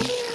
Whee!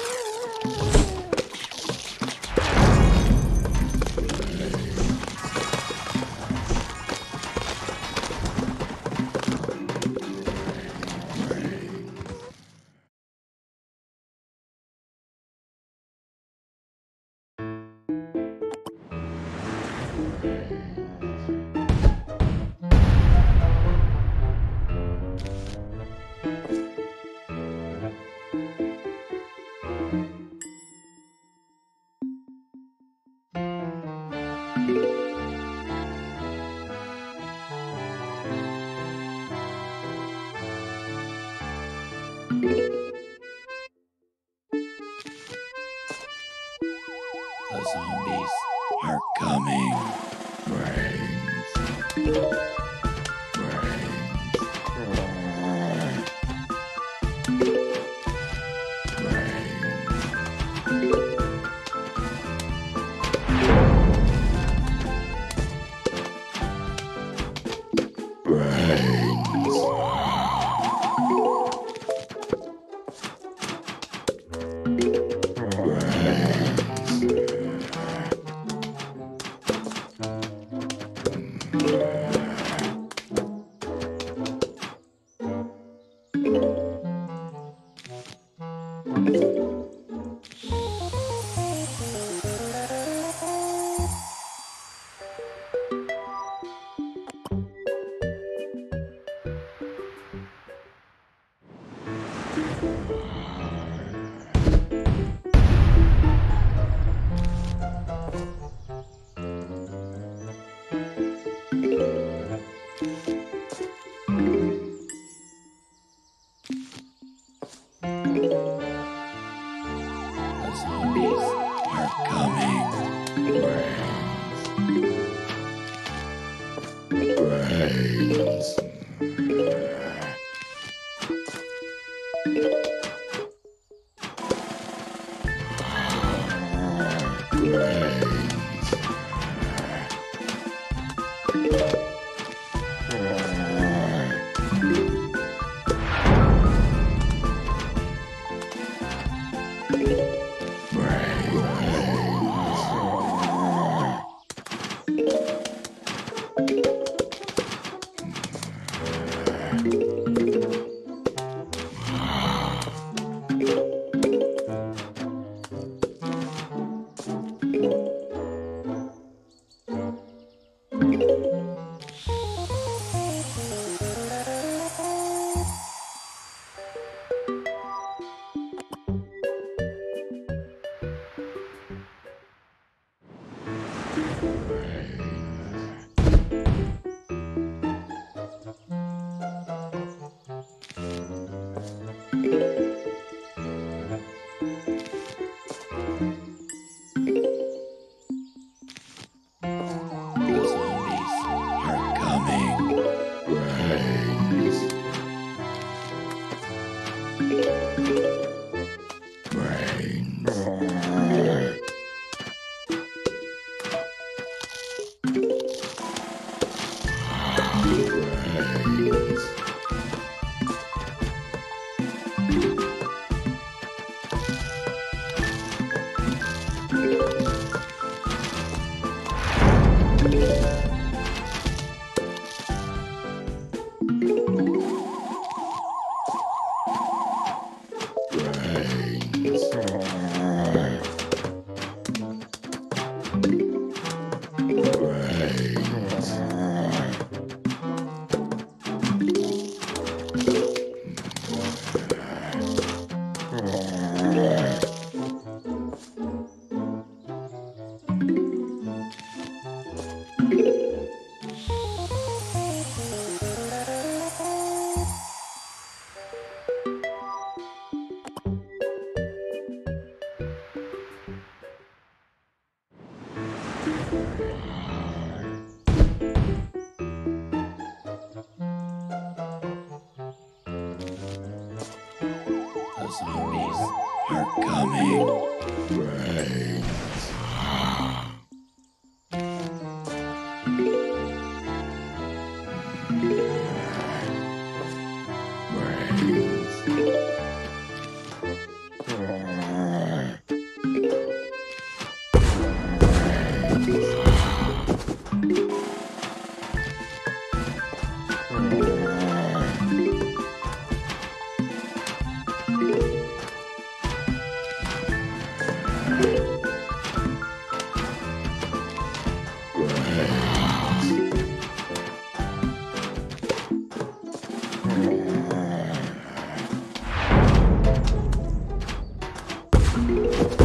Ai. you.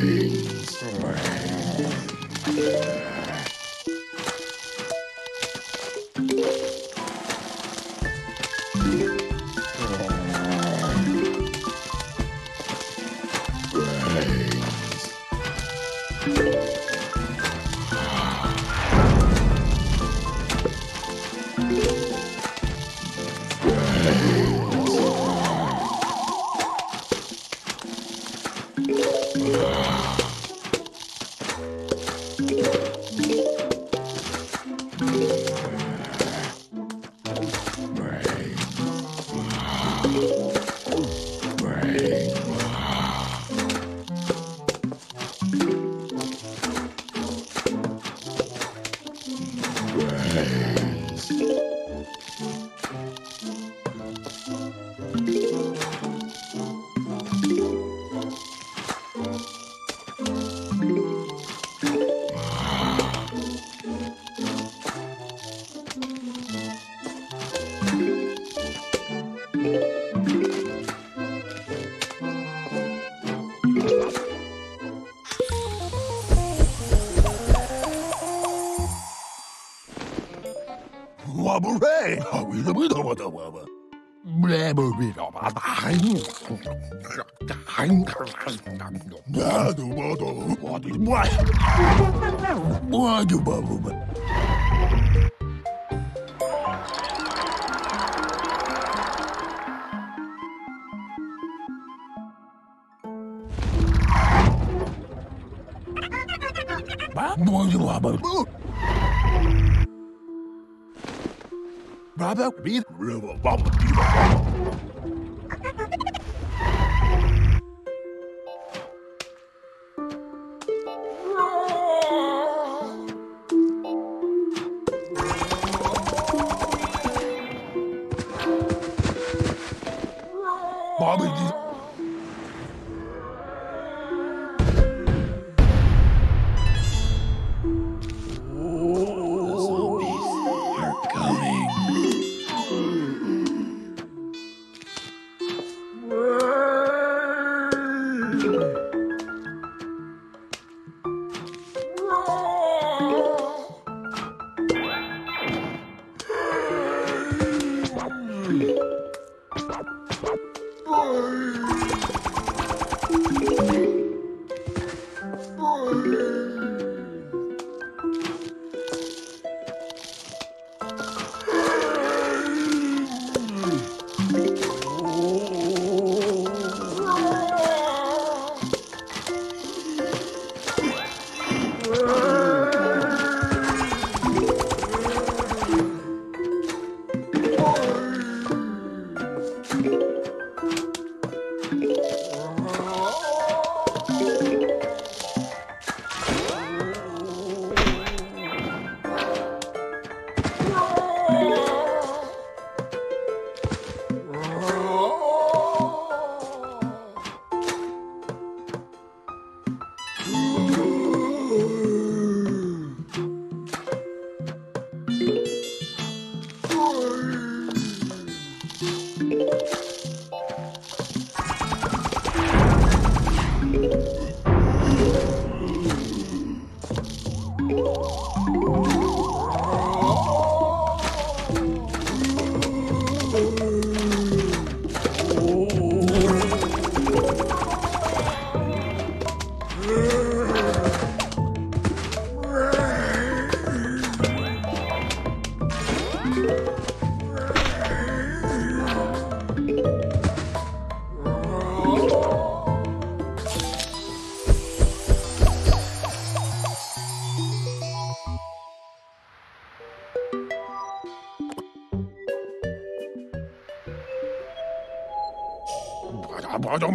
Thank you. 我 Robert, read. 不安。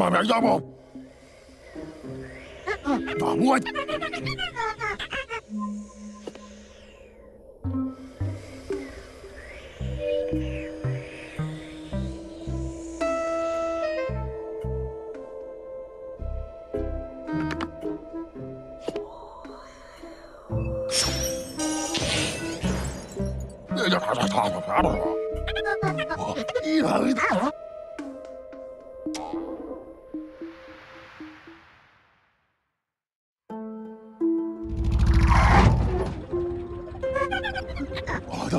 我就慢慢要不？啊我。我的我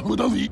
無駄ぜ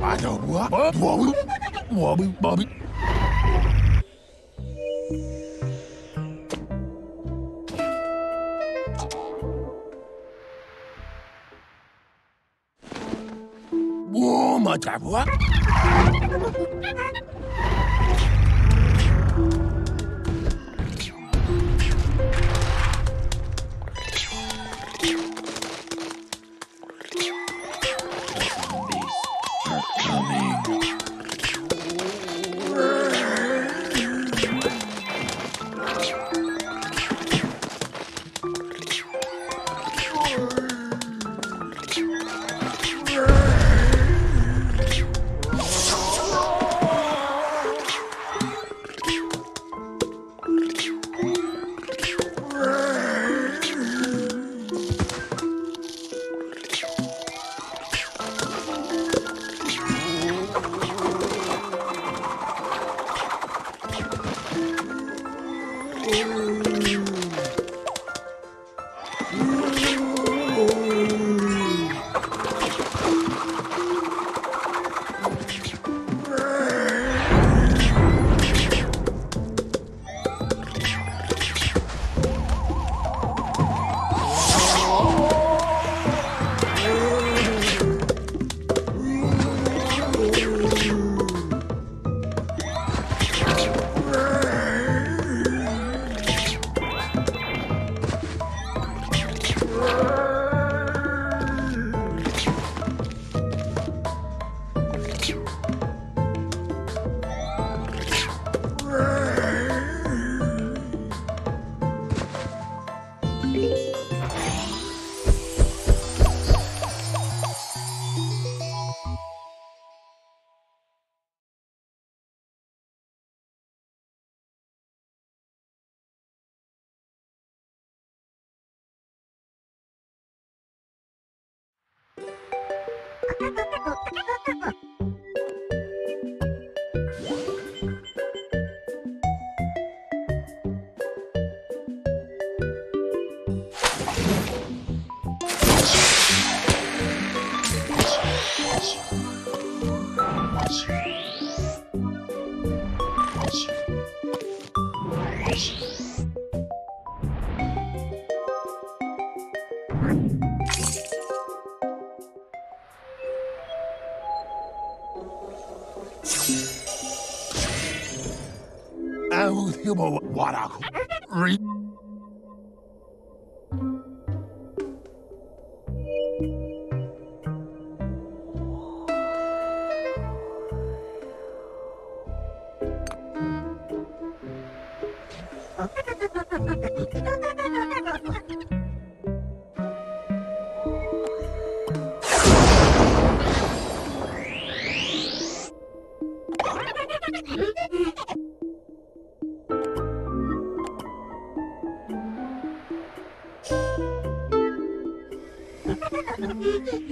맞아 뭐야? 뭐야? 뭐야? 뭐야? 뭐 맞아 뭐야? 嗯。こっかかかっこ。Authimo Re. Ha